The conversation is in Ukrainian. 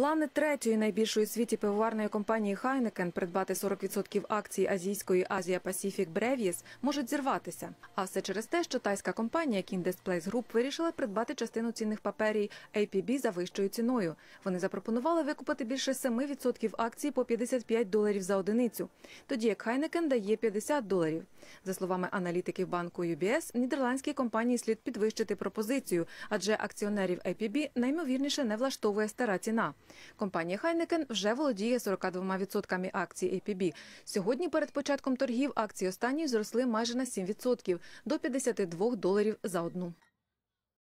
Плани третьої найбільшої у світі пивоварної компанії Heineken придбати 40% акцій азійської Asia Pacific Breweries можуть зірватися. А все через те, що тайська компанія Place Group вирішила придбати частину цінних паперій APB за вищою ціною. Вони запропонували викупити більше 7% акцій по 55 доларів за одиницю, тоді як Heineken дає 50 доларів. За словами аналітиків банку UBS, нідерландській компанії слід підвищити пропозицію, адже акціонерів APB наймовірніше не влаштовує стара ціна. Компанія Heineken вже володіє 42% акцій APB. Сьогодні перед початком торгів акції останньої зросли майже на 7% – до 52 доларів за одну.